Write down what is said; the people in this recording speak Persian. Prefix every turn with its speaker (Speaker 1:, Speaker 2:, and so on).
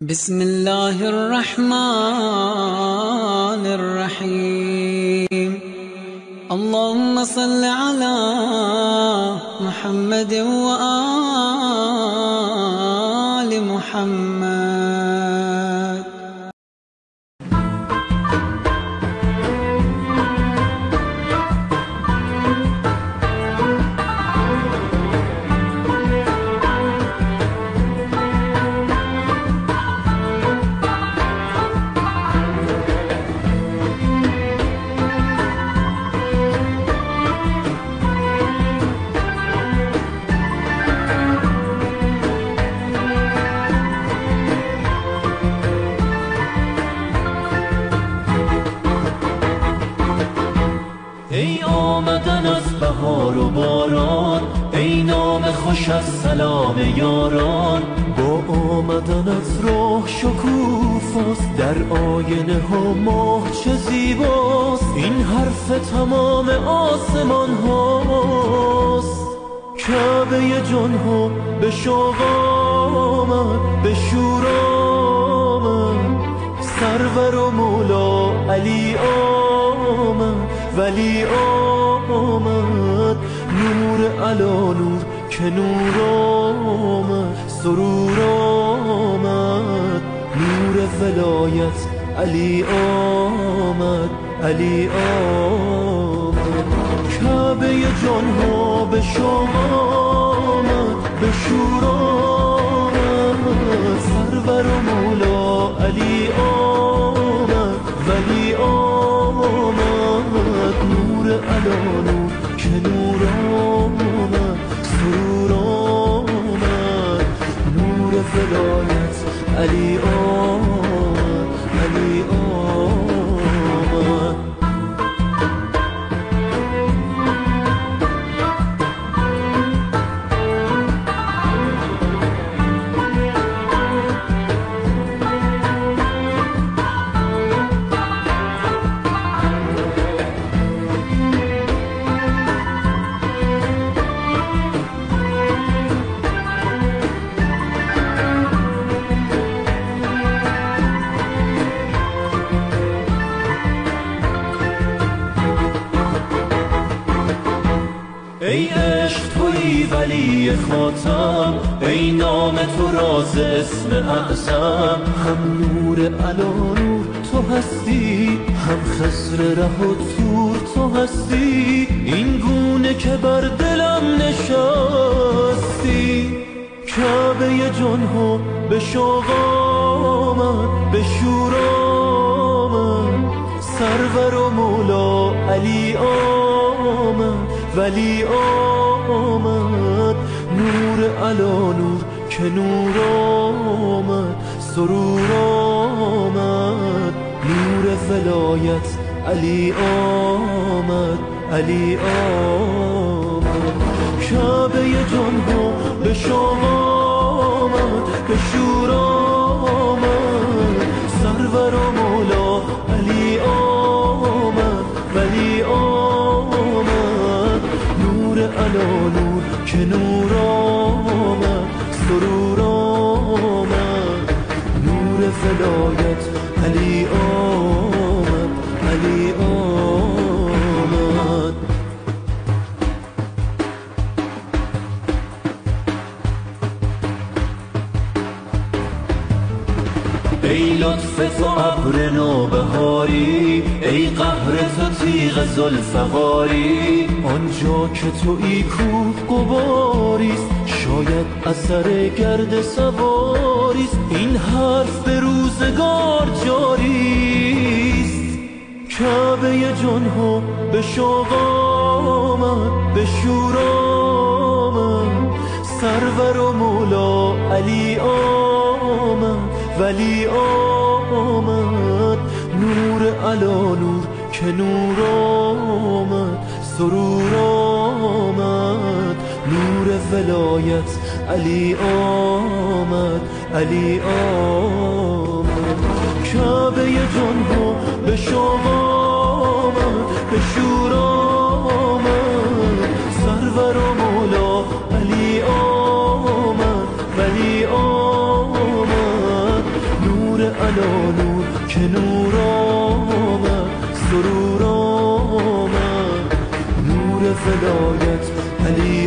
Speaker 1: بسم الله الرحمن الرحيم. اللهم صل على محمد وآل محمد.
Speaker 2: بهار و باران ای نام خوش از سلام یاران. با آمدن از راه شکوفاست در آینه ها ماه چه زیباست. این حرف تمام آسمان هاست. کعبه جان ها به شوق آمد به شور آمد. سرور و مولا علی آمد ولی آمد. نور علا نور که نور آمد سرور آمد. نور ولایت علی آمد علی آمد. کعبه جان ها به آمد به شور آمد. سرور و مولا علی آمد ولی آمد. نور علا نور که نور آمد ولایت علی آمد ای عشق توی ولی خاتم ای نام تو راز اسم اعظم. هم نور علا نور تو هستی هم خسر ره و تور تو هستی. این گونه که بر دلم نشستی کعبه جان به شوق آمد به شور آمد. سرور و مولا علی آمد ولی آمد. نور علا نور که نور آمد. سرور آمد. نور ولایت علی آمد. علی آمد. کعبه جان به شما نور که نور آمد سرور آمد. نور ولایت ای لطف تو ابر نوبهاری ای قهر تو تیغ زلفقاری آنجا که تو ای کوه قباریست شاید اثر گرد سواریست. این حرف به روزگار جاریست. کعبه جان ها به شوق آمد به شور آمد. سرور و مولا علی آمد. ولی آمد. نور علا نور که نور آمد. سرور آمد. نور ولایت علی آمد. علی آمد. کعبه جان به شما علا نور که نور آمد سرور آمد. نور فلایت علی